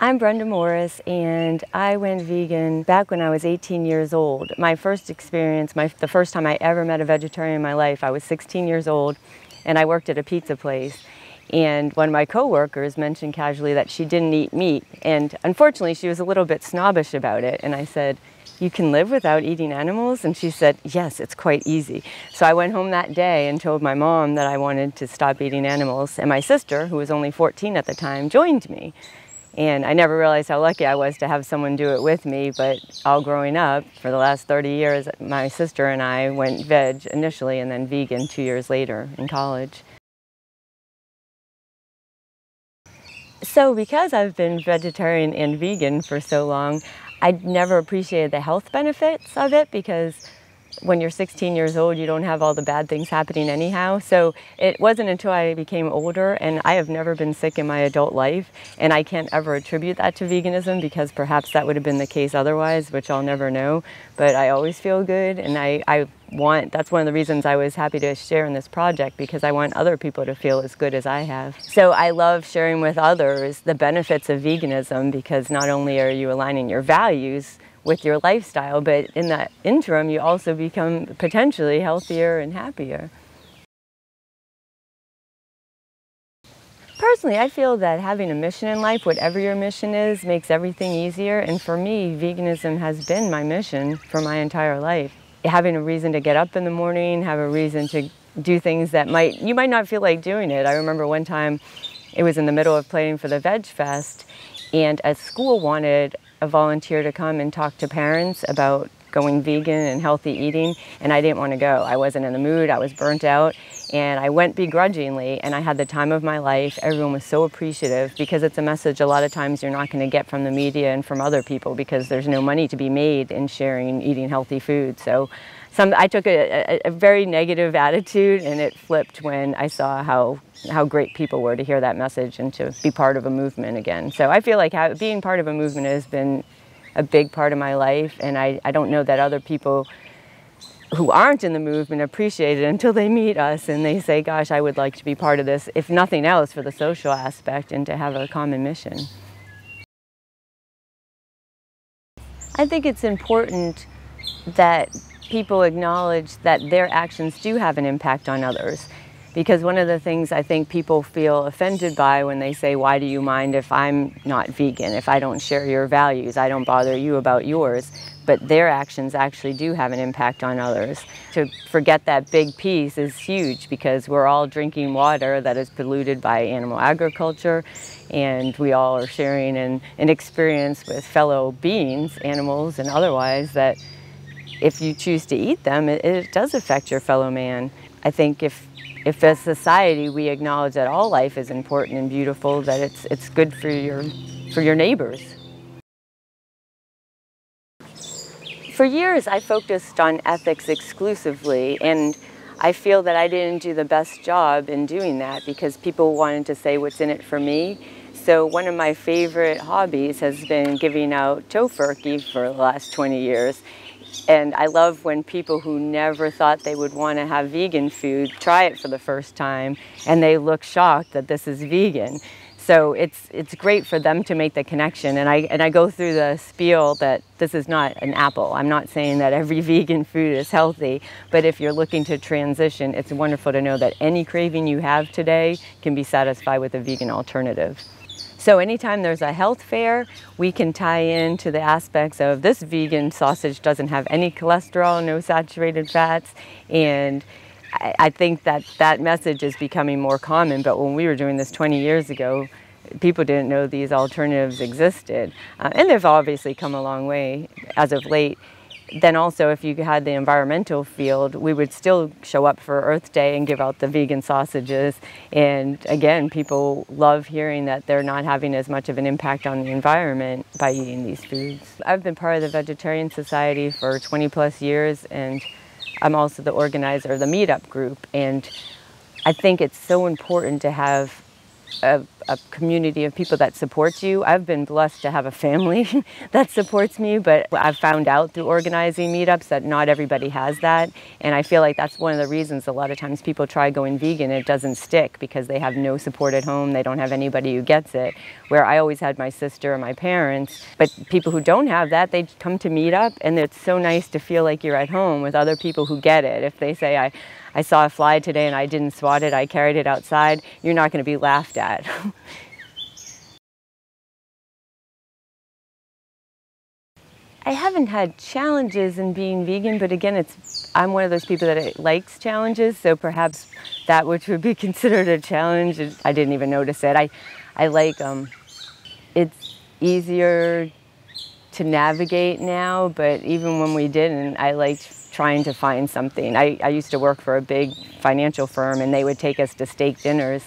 I'm Brenda Morris and I went vegan back when I was 18 years old. My first experience, my, the first time I ever met a vegetarian in my life, I was 16 years old and I worked at a pizza place. And one of my coworkers mentioned casually that she didn't eat meat. And unfortunately, she was a little bit snobbish about it. And I said, you can live without eating animals? And she said, yes, it's quite easy. So I went home that day and told my mom that I wanted to stop eating animals. And my sister, who was only 14 at the time, joined me. And I never realized how lucky I was to have someone do it with me, but all growing up, for the last 30 years, my sister and I went veg initially and then vegan two years later in college. So because I've been vegetarian and vegan for so long, I'd never appreciated the health benefits of it because when you're 16 years old, you don't have all the bad things happening anyhow. So it wasn't until I became older, and I have never been sick in my adult life, and I can't ever attribute that to veganism because perhaps that would have been the case otherwise, which I'll never know. But I always feel good, and I, I want, that's one of the reasons I was happy to share in this project because I want other people to feel as good as I have. So I love sharing with others the benefits of veganism because not only are you aligning your values, with your lifestyle, but in that interim, you also become potentially healthier and happier. Personally, I feel that having a mission in life, whatever your mission is, makes everything easier. And for me, veganism has been my mission for my entire life. Having a reason to get up in the morning, have a reason to do things that might, you might not feel like doing it. I remember one time, it was in the middle of planning for the Veg Fest, and a school wanted a volunteer to come and talk to parents about going vegan and healthy eating and I didn't want to go. I wasn't in the mood, I was burnt out and I went begrudgingly and I had the time of my life. Everyone was so appreciative because it's a message a lot of times you're not going to get from the media and from other people because there's no money to be made in sharing eating healthy food. So some, I took a, a, a very negative attitude and it flipped when I saw how how great people were to hear that message and to be part of a movement again. So I feel like being part of a movement has been a big part of my life and I, I don't know that other people who aren't in the movement appreciate it until they meet us and they say, gosh, I would like to be part of this, if nothing else, for the social aspect and to have a common mission. I think it's important that people acknowledge that their actions do have an impact on others. Because one of the things I think people feel offended by when they say, why do you mind if I'm not vegan, if I don't share your values, I don't bother you about yours, but their actions actually do have an impact on others. To forget that big piece is huge because we're all drinking water that is polluted by animal agriculture and we all are sharing an, an experience with fellow beings, animals and otherwise, that if you choose to eat them, it, it does affect your fellow man. I think if if as society we acknowledge that all life is important and beautiful, that it's it's good for your for your neighbors. For years I focused on ethics exclusively and I feel that I didn't do the best job in doing that because people wanted to say what's in it for me. So one of my favorite hobbies has been giving out Tofurky for the last 20 years. And I love when people who never thought they would want to have vegan food try it for the first time and they look shocked that this is vegan. So it's, it's great for them to make the connection. And I, and I go through the spiel that this is not an apple. I'm not saying that every vegan food is healthy, but if you're looking to transition, it's wonderful to know that any craving you have today can be satisfied with a vegan alternative. So anytime there's a health fair, we can tie into the aspects of this vegan sausage doesn't have any cholesterol, no saturated fats, and I think that that message is becoming more common, but when we were doing this 20 years ago, people didn't know these alternatives existed. Uh, and they've obviously come a long way as of late then also if you had the environmental field, we would still show up for Earth Day and give out the vegan sausages. And again, people love hearing that they're not having as much of an impact on the environment by eating these foods. I've been part of the Vegetarian Society for 20 plus years and I'm also the organizer of the meetup group. And I think it's so important to have a, a, community of people that supports you. I've been blessed to have a family that supports me, but I've found out through organizing meetups that not everybody has that. And I feel like that's one of the reasons a lot of times people try going vegan, it doesn't stick because they have no support at home, they don't have anybody who gets it. Where I always had my sister and my parents, but people who don't have that, they come to meetup and it's so nice to feel like you're at home with other people who get it. If they say, I, I saw a fly today and I didn't swat it, I carried it outside, you're not going to be laughed at. I haven't had challenges in being vegan, but again, it's I'm one of those people that likes challenges, so perhaps that which would be considered a challenge, I didn't even notice it. I, I like um, it's easier to navigate now, but even when we didn't, I liked trying to find something. I, I used to work for a big financial firm and they would take us to steak dinners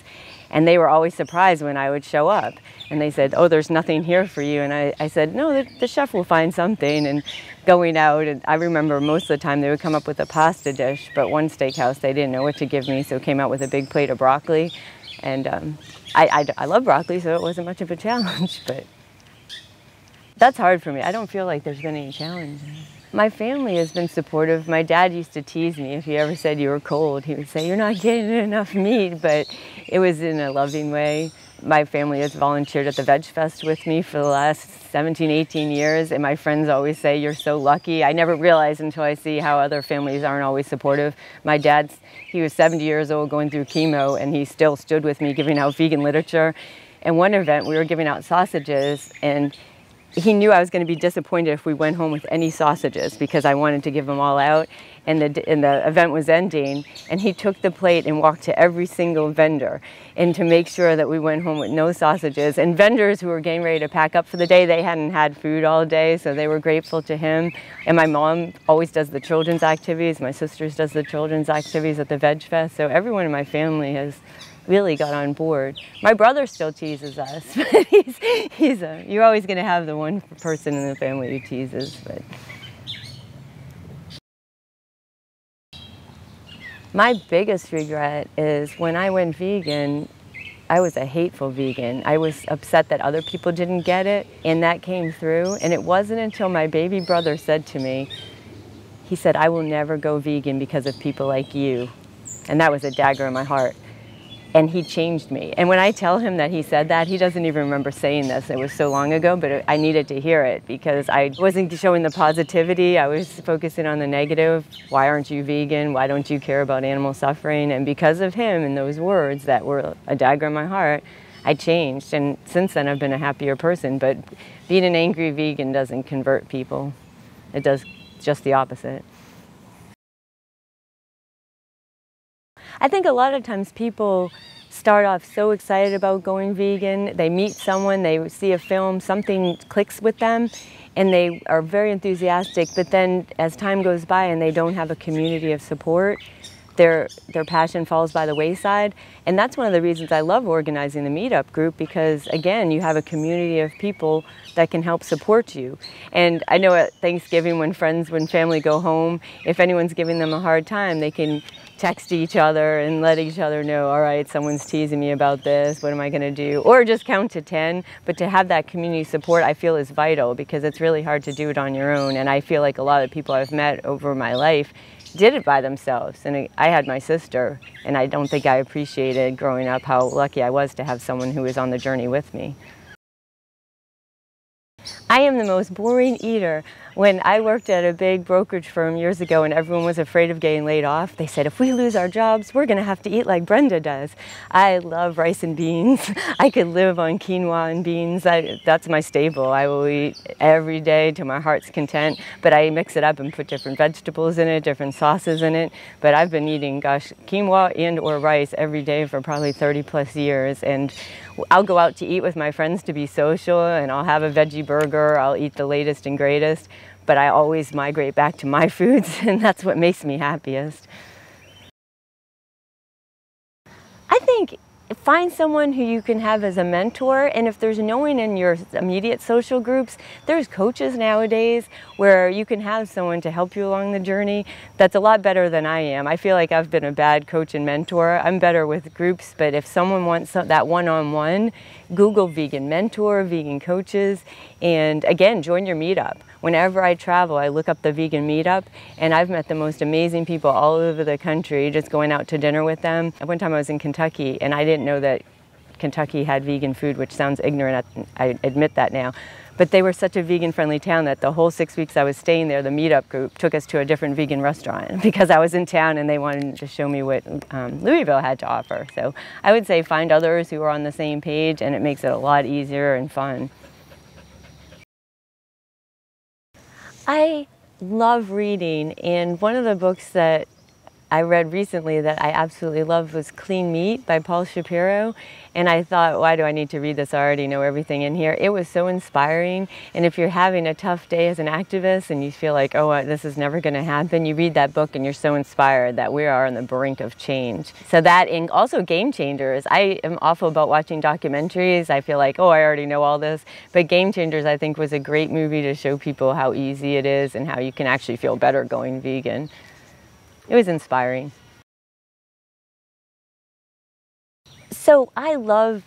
and they were always surprised when I would show up. And they said, oh, there's nothing here for you. And I, I said, no, the, the chef will find something. And going out, and I remember most of the time they would come up with a pasta dish, but one steakhouse, they didn't know what to give me, so came out with a big plate of broccoli. And um, I, I, I love broccoli, so it wasn't much of a challenge, but that's hard for me. I don't feel like there's been any challenge. My family has been supportive. My dad used to tease me if he ever said you were cold. He would say, you're not getting enough meat, but it was in a loving way. My family has volunteered at the Veg Fest with me for the last 17, 18 years, and my friends always say, you're so lucky. I never realized until I see how other families aren't always supportive. My dad's, he was 70 years old going through chemo, and he still stood with me giving out vegan literature. And one event, we were giving out sausages, and he knew I was going to be disappointed if we went home with any sausages because I wanted to give them all out. And the, and the event was ending, and he took the plate and walked to every single vendor and to make sure that we went home with no sausages. And vendors who were getting ready to pack up for the day, they hadn't had food all day, so they were grateful to him. And my mom always does the children's activities. My sisters does the children's activities at the Veg Fest. So everyone in my family has really got on board. My brother still teases us, but he's, he's a, you're always going to have the one person in the family who teases. But my biggest regret is when I went vegan, I was a hateful vegan. I was upset that other people didn't get it, and that came through. And it wasn't until my baby brother said to me, he said, I will never go vegan because of people like you. And that was a dagger in my heart and he changed me. And when I tell him that he said that, he doesn't even remember saying this. It was so long ago, but I needed to hear it because I wasn't showing the positivity. I was focusing on the negative. Why aren't you vegan? Why don't you care about animal suffering? And because of him and those words that were a dagger in my heart, I changed. And since then, I've been a happier person. But being an angry vegan doesn't convert people. It does just the opposite. I think a lot of times people start off so excited about going vegan. They meet someone, they see a film, something clicks with them, and they are very enthusiastic. But then as time goes by and they don't have a community of support, their, their passion falls by the wayside. And that's one of the reasons I love organizing the meetup group because, again, you have a community of people that can help support you. And I know at Thanksgiving when friends, when family go home, if anyone's giving them a hard time, they can text each other and let each other know, all right, someone's teasing me about this, what am I going to do? Or just count to 10. But to have that community support, I feel is vital because it's really hard to do it on your own. And I feel like a lot of people I've met over my life did it by themselves. And I had my sister, and I don't think I appreciated growing up how lucky I was to have someone who was on the journey with me. I am the most boring eater. When I worked at a big brokerage firm years ago and everyone was afraid of getting laid off, they said, if we lose our jobs, we're going to have to eat like Brenda does. I love rice and beans. I could live on quinoa and beans. I, that's my staple. I will eat every day to my heart's content, but I mix it up and put different vegetables in it, different sauces in it. But I've been eating, gosh, quinoa and or rice every day for probably 30 plus years. And I'll go out to eat with my friends to be social and I'll have a veggie burger. I'll eat the latest and greatest but I always migrate back to my foods, and that's what makes me happiest. I think find someone who you can have as a mentor and if there's no one in your immediate social groups there's coaches nowadays where you can have someone to help you along the journey. That's a lot better than i am. I feel like i've been a bad coach and mentor. I'm better with groups but if someone wants that one-on-one google vegan mentor vegan coaches and again join your meetup whenever I travel, I look up the vegan meetup, and I've met the most amazing people all over the country just going out to dinner with them. One time I was in Kentucky, and I didn't know that Kentucky had vegan food, which sounds ignorant, I admit that now. But they were such a vegan friendly town that the whole six weeks I was staying there, the meetup group took us to a different vegan restaurant because I was in town and they wanted to show me what um, Louisville had to offer. So I would say find others who are on the same page and it makes it a lot easier and fun. I love reading, and one of the books that I read recently that I absolutely loved was Clean Meat by Paul Shapiro. And I thought, why do I need to read this? I already know everything in here. It was so inspiring. And if you're having a tough day as an activist and you feel like, oh, this is never going to happen, you read that book and you're so inspired that we are on the brink of change. So that, and also Game Changers. I am awful about watching documentaries. I feel like, oh, I already know all this. But Game Changers, I think, was a great movie to show people how easy it is and how you can actually feel better going vegan it was inspiring. So I love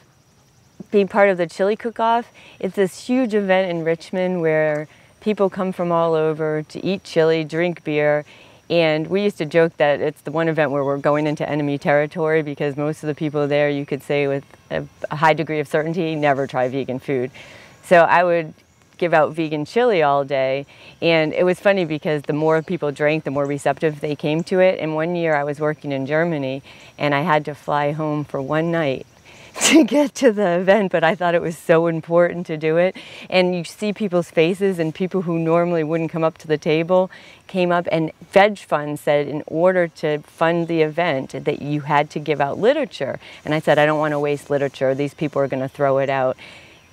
being part of the chili cook-off. It's this huge event in Richmond where people come from all over to eat chili, drink beer, and we used to joke that it's the one event where we're going into enemy territory because most of the people there, you could say with a, high degree of certainty, never try vegan food. So I would give out vegan chili all day. And it was funny because the more people drank, the more receptive they came to it. And one year I was working in Germany and I had to fly home for one night to get to the event, but I thought it was so important to do it. And you see people's faces and people who normally wouldn't come up to the table came up and VegFund said in order to fund the event that you had to give out literature. And I said, I don't want to waste literature. These people are going to throw it out.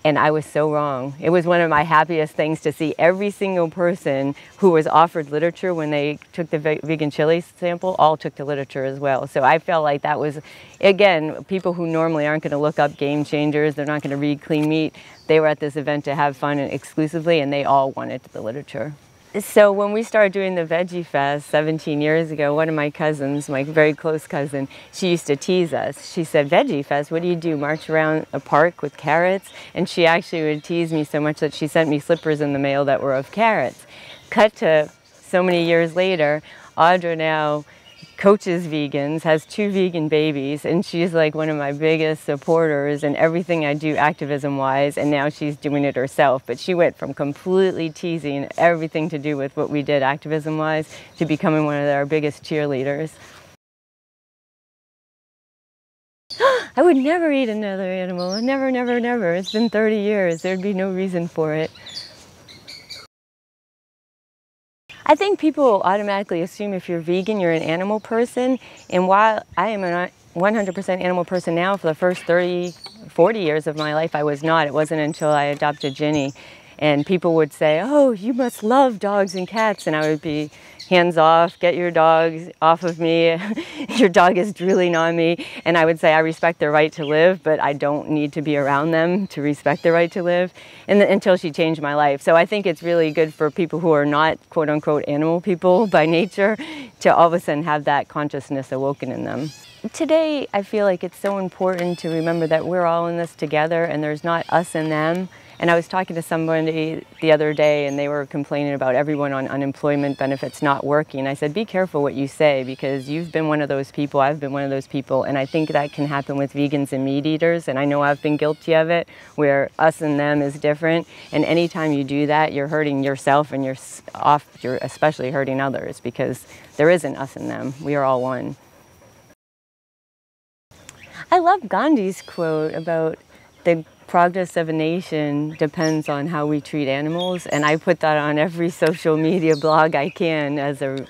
And I was so wrong. It was one of my happiest things to see every single person who was offered literature when they took the vegan chili sample all took the literature as well. So I felt like that was, again, people who normally aren't going to look up game changers, they're not going to read clean meat, they were at this event to have fun exclusively and they all wanted the literature. So when we started doing the Veggie Fest 17 years ago, one of my cousins, my very close cousin, she used to tease us. She said, Veggie Fest, what do you do, march around a park with carrots? And she actually would tease me so much that she sent me slippers in the mail that were of carrots. Cut to so many years later, Audra now coaches vegans, has two vegan babies, and she's like one of my biggest supporters in everything I do activism wise, and now she's doing it herself. But she went from completely teasing everything to do with what we did activism wise to becoming one of our biggest cheerleaders. I would never eat another animal. Never, never, never. It's been 30 years. There'd be no reason for it. I think people automatically assume if you're vegan, you're an animal person. And while I am a 100% uh, animal person now, for the first 30, 40 years of my life, I was not. It wasn't until I adopted Ginny. And people would say, oh, you must love dogs and cats. And I would be, hands off, get your dogs off of me. your dog is drooling on me. And I would say, I respect their right to live, but I don't need to be around them to respect their right to live. And until she changed my life. So I think it's really good for people who are not quote unquote animal people by nature to all of a sudden have that consciousness awoken in them. Today, I feel like it's so important to remember that we're all in this together and there's not us and them. And I was talking to somebody the other day and they were complaining about everyone on unemployment benefits not working. I said, be careful what you say because you've been one of those people, I've been one of those people, and I think that can happen with vegans and meat eaters, and I know I've been guilty of it, where us and them is different. And anytime you do that, you're hurting yourself and you're off, you're especially hurting others because there isn't us and them. We are all one. I love Gandhi's quote about the progress of a nation depends on how we treat animals, and I put that on every social media blog I can as a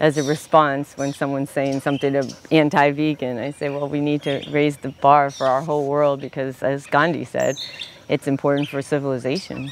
as a response when someone's saying something anti-vegan. I say, well, we need to raise the bar for our whole world because, as Gandhi said, it's important for civilization.